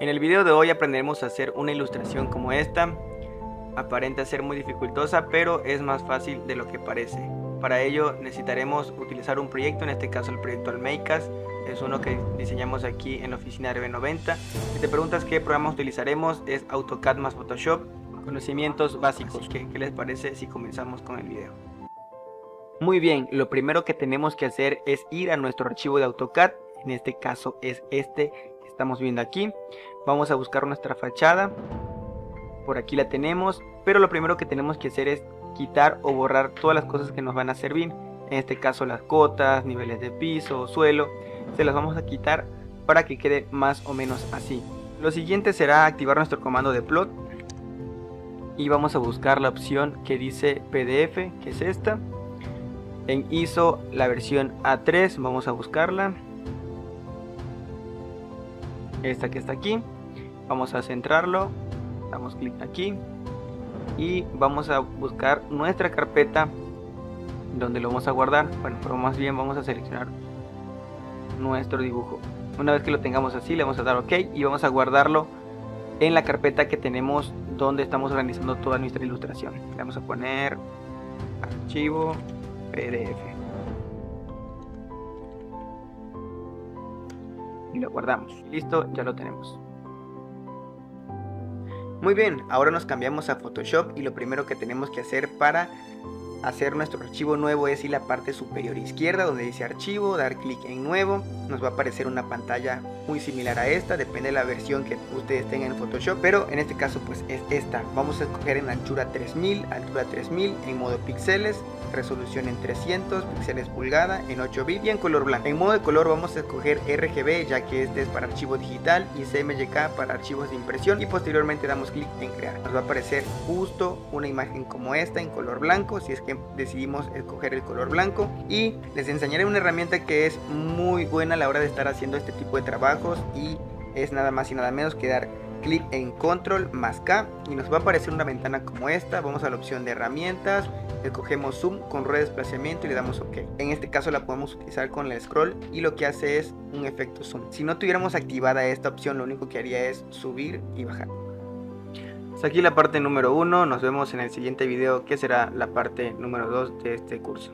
En el video de hoy aprenderemos a hacer una ilustración como esta. Aparenta ser muy dificultosa, pero es más fácil de lo que parece. Para ello necesitaremos utilizar un proyecto, en este caso el proyecto Almeicas. Es uno que diseñamos aquí en la oficina RB90. Si te preguntas qué programa utilizaremos, es AutoCAD más Photoshop. Conocimientos básicos. ¿Qué, qué les parece si comenzamos con el video? Muy bien, lo primero que tenemos que hacer es ir a nuestro archivo de AutoCAD. En este caso es este estamos viendo aquí. Vamos a buscar nuestra fachada. Por aquí la tenemos. Pero lo primero que tenemos que hacer es quitar o borrar todas las cosas que nos van a servir. En este caso las cotas, niveles de piso, suelo. Se las vamos a quitar para que quede más o menos así. Lo siguiente será activar nuestro comando de plot. Y vamos a buscar la opción que dice PDF, que es esta. En ISO la versión A3, vamos a buscarla. Esta que está aquí. Vamos a centrarlo. Damos clic aquí. Y vamos a buscar nuestra carpeta donde lo vamos a guardar. Bueno pero más bien vamos a seleccionar nuestro dibujo. Una vez que lo tengamos así le vamos a dar ok y vamos a guardarlo en la carpeta que tenemos donde estamos organizando toda nuestra ilustración. Le vamos a poner archivo pdf y lo guardamos. Listo ya lo tenemos. Muy bien, ahora nos cambiamos a Photoshop y lo primero que tenemos que hacer para hacer nuestro archivo nuevo es ir a la parte superior izquierda donde dice archivo, dar clic en nuevo, nos va a aparecer una pantalla muy similar a esta, depende de la versión que ustedes tengan en Photoshop, pero en este caso pues es esta, vamos a escoger en anchura 3000, altura 3000, en modo píxeles, resolución en 300 píxeles pulgada, en 8 bits y en color blanco. En modo de color vamos a escoger RGB ya que este es para archivo digital y CMYK para archivos de impresión y posteriormente damos clic en crear. Nos va a aparecer justo una imagen como esta en color blanco si es decidimos escoger el color blanco. Y les enseñaré una herramienta que es muy buena a la hora de estar haciendo este tipo de trabajos. Y es nada más y nada menos que dar clic en control más K. Y nos va a aparecer una ventana como esta. Vamos a la opción de herramientas. Escogemos zoom con rueda de desplazamiento y le damos ok. En este caso la podemos utilizar con el scroll y lo que hace es un efecto zoom. Si no tuviéramos activada esta opción lo único que haría es subir y bajar aquí la parte número 1 nos vemos en el siguiente video que será la parte número 2 de este curso